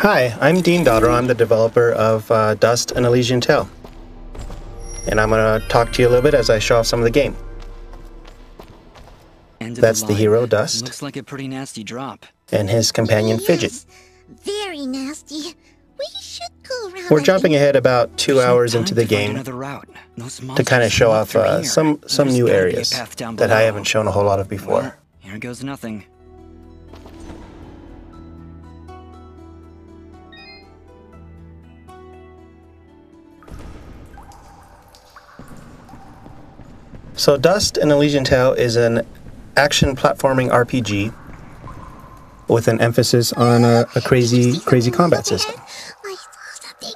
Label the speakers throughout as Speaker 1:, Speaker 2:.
Speaker 1: Hi, I'm Dean Dodrill. I'm the developer of uh, Dust An Elysian Tail. And I'm going to talk to you a little bit as I show off some of the game.
Speaker 2: End of
Speaker 1: That's the
Speaker 2: line.
Speaker 1: hero, Dust.
Speaker 2: Looks like a pretty nasty drop.
Speaker 1: And his companion, Fidget.
Speaker 3: Very nasty. We should go around.
Speaker 1: We're jumping ahead about two
Speaker 2: There's
Speaker 1: hours
Speaker 2: time
Speaker 1: into the game
Speaker 2: another route. Those
Speaker 1: to kind of show off uh, some some
Speaker 2: There's
Speaker 1: new
Speaker 2: gotta be a
Speaker 1: areas that I haven't shown a whole lot of before.
Speaker 2: Well, here goes nothing.
Speaker 1: So Dust An Elysian Tail is an action platforming RPG with an emphasis on a, a crazy crazy combat system.
Speaker 3: I saw something.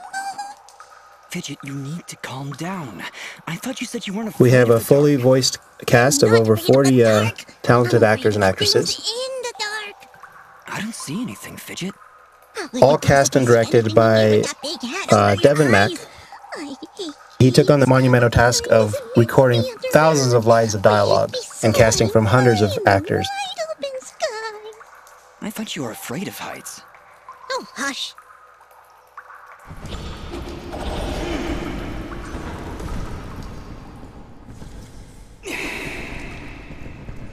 Speaker 2: Fidget, you need to calm down. I thought you said you weren't afraid
Speaker 1: We have a
Speaker 2: the
Speaker 1: fully
Speaker 2: dark.
Speaker 1: voiced cast of
Speaker 3: Not
Speaker 1: over
Speaker 3: afraid of
Speaker 1: 40 uh, talented actors and actresses.
Speaker 3: In the dark.
Speaker 2: I don't see anything, Fidget.
Speaker 1: All cast and directed by uh, Devin Mack. He took on the monumental task of recording thousands of lines of dialogue and casting from hundreds of actors.
Speaker 3: Wide open sky.
Speaker 2: I thought you were afraid of heights.
Speaker 3: Oh, hush.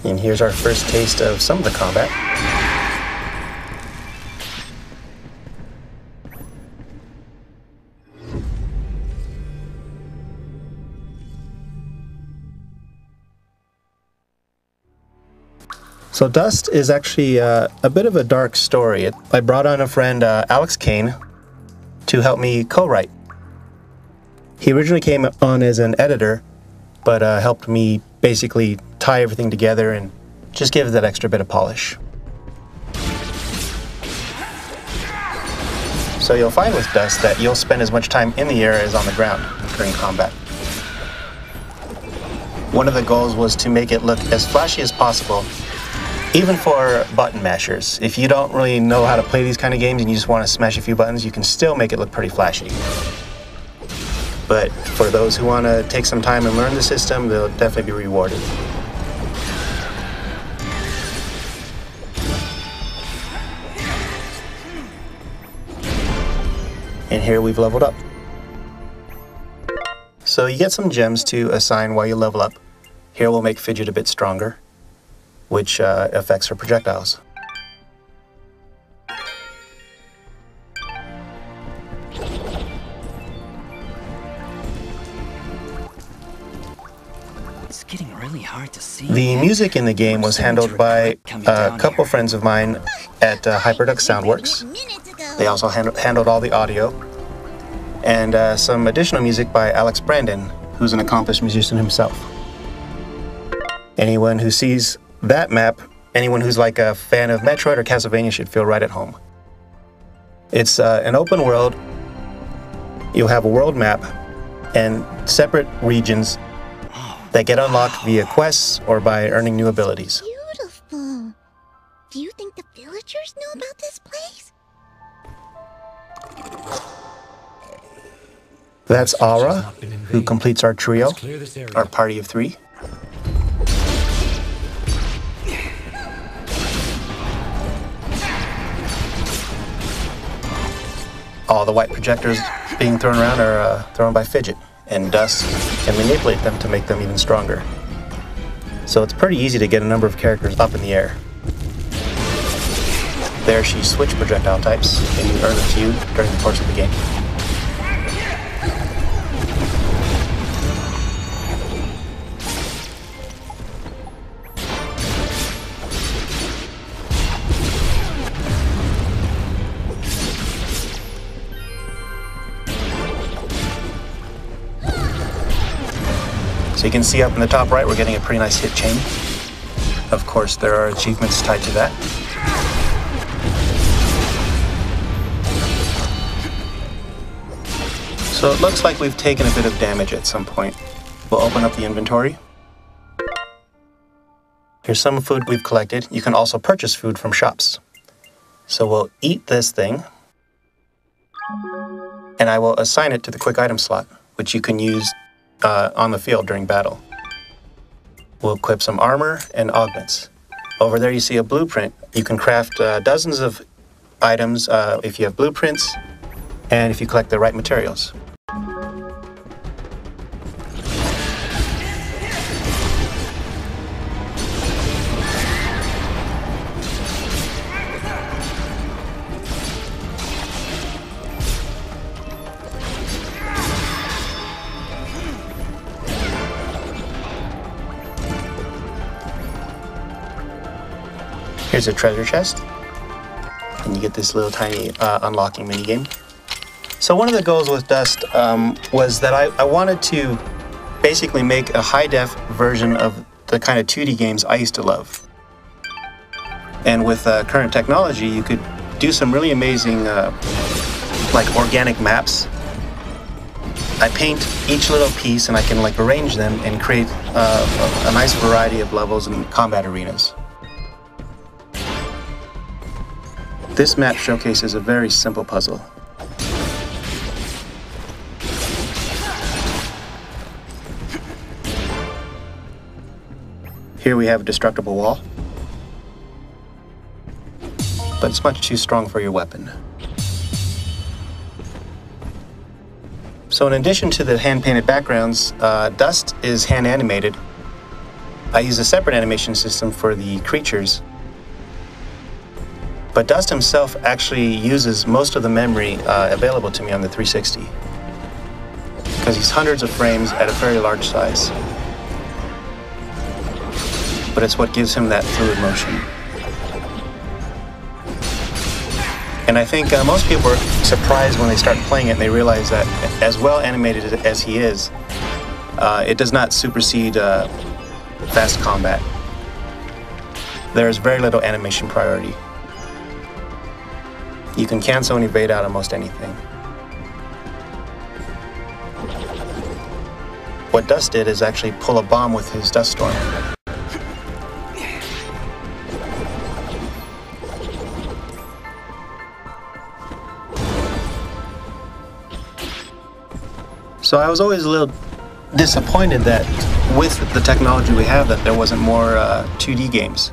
Speaker 1: And here's our first taste of some of the combat. So Dust is actually uh, a bit of a dark story. I brought on a friend, uh, Alex Kain, to help me co-write. He originally came on as an editor, but uh, helped me basically tie everything together and just give it that extra bit of polish. So you'll find with Dust that you'll spend as much time in the air as on the ground during combat. One of the goals was to make it look as flashy as possible, even for button mashers. If you don't really know how to play these kind of games and you just want to smash a few buttons, you can still make it look pretty flashy. But for those who want to take some time and learn the system, they'll definitely be rewarded. And here we've leveled up. So you get some gems to assign while you level up. Here we'll make Fidget a bit stronger, which uh, affects her projectiles.
Speaker 2: It's getting really hard to see.
Speaker 1: The music in the game was handled by a couple friends of mine at uh, HyperDuck SoundWorks. They also hand- handled all the audio. And uh, some additional music by Alex Brandon, who's an accomplished musician himself. Anyone who sees that map, anyone who's like a fan of Metroid or Castlevania should feel right at home. It's uh, an open world. You'll have a world map and separate regions that get unlocked via quests or by earning new abilities.
Speaker 3: Beautiful. Do you think the villagers know about this place?
Speaker 1: That's Ahrah, who completes our trio,
Speaker 4: Clear this area.
Speaker 1: our party of three. All the white projectors being thrown around are uh, thrown by Fidget, and Dust can manipulate them to make them even stronger. So it's pretty easy to get a number of characters up in the air. There she switched projectile types, and you earn a few during the course of the game. So you can see up in the top right, we're getting a pretty nice hit chain. Of course, there are achievements tied to that. So it looks like we've taken a bit of damage at some point. We'll open up the inventory. Here's some food we've collected. You can also purchase food from shops. So we'll eat this thing, and I will assign it to the quick item slot, which you can use uh, on the field during battle. We'll equip some armor and augments. Over there, you see a blueprint. You can craft uh, dozens of items uh, if you have blueprints and if you collect the right materials. Here's a treasure chest. And you get this little tiny uh, unlocking minigame. So one of the goals with Dust um, was that I, I wanted to basically make a high def version of the kind of 2D games I used to love. And with uh, current technology, you could do some really amazing, uh, like organic maps. I paint each little piece and I can like arrange them and create uh, a nice variety of levels and combat arenas. This map showcases a very simple puzzle. Here we have a destructible wall, but it's much too strong for your weapon. So in addition to the hand-painted backgrounds, uh, Dust is hand-animated. I use a separate animation system for the creatures but Dust himself actually uses most of the memory uh, available to me on the 360 because he's hundreds of frames at a very large size. But it's what gives him that fluid motion. And I think uh, most people are surprised when they start playing it and they realize that as well animated as he is, uh, it does not supersede uh, fast combat. There is very little animation priority. You can cancel and evade out almost anything. What Dust did is actually pull a bomb with his Dust Storm. So I was always a little disappointed that with the technology we have that there wasn't more uh, 2D games.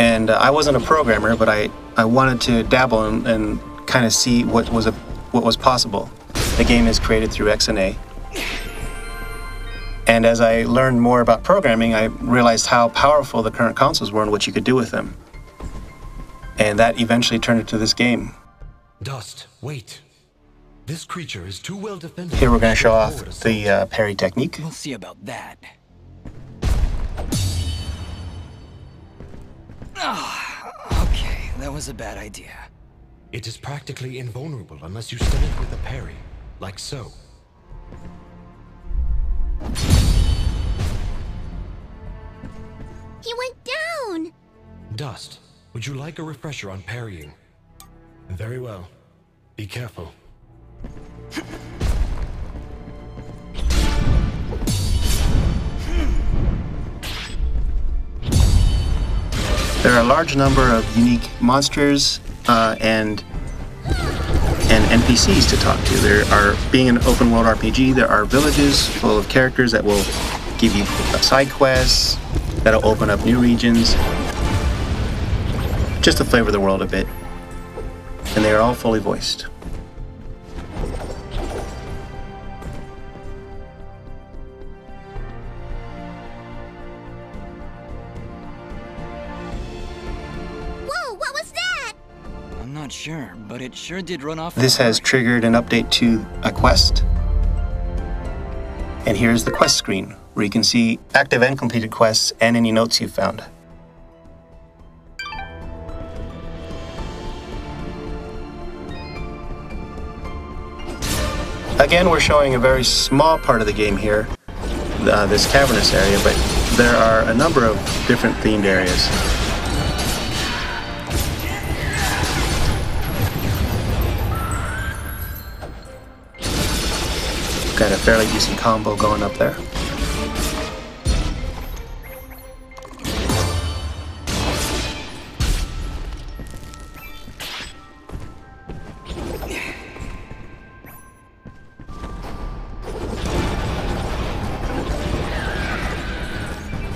Speaker 1: And uh, I wasn't a programmer, but I, I wanted to dabble and, and kind of see what was a, what was possible. The game is created through XNA. And as I learned more about programming, I realized how powerful the current consoles were and what you could do with them. And that eventually turned into this game.
Speaker 4: Dust, wait. This creature is too well defended.
Speaker 1: Here we're going to show off the uh, parry technique.
Speaker 2: We'll see about that. Oh, okay, that was a bad idea.
Speaker 4: It is practically invulnerable unless you stun it with a parry, like so.
Speaker 3: He went down!
Speaker 4: Dust, would you like a refresher on parrying? Very well. Be careful.
Speaker 1: There are a large number of unique monsters uh, and and NPCs to talk to. There are, being an open world RPG, there are villages full of characters that will give you side quests, that'll open up new regions, just to flavor the world a bit. And they are all fully voiced.
Speaker 2: Sure, but it sure did run off.
Speaker 1: This has triggered an update to a quest. And here's the quest screen, where you can see active and completed quests and any notes you've found. Again, we're showing a very small part of the game here, uh, this cavernous area, but there are a number of different themed areas. Got a fairly decent combo going up there.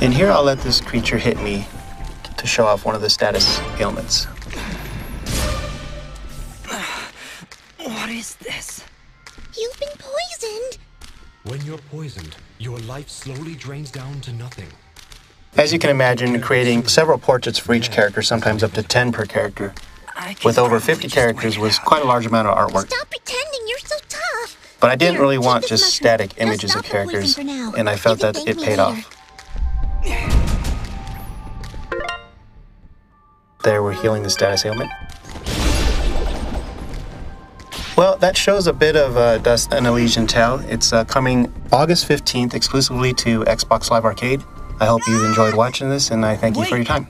Speaker 1: And here I'll let this creature hit me to show off one of the status ailments.
Speaker 4: When you're poisoned, your life slowly drains down to nothing.
Speaker 1: As you can imagine, creating several portraits for each character, sometimes up to 10 per character, with over 50 characters was quite a large amount of artwork.
Speaker 3: Stop pretending you're so tough.
Speaker 1: But I didn't really want just static images of
Speaker 3: stop the poison
Speaker 1: characters, and I felt that it paid off. There, we're healing the status ailment. Well, that shows a bit of uh, Dust An Elysian Tail. It's uh, coming August 15th exclusively to Xbox Live Arcade. I hope you enjoyed watching this, and I thank you for your time.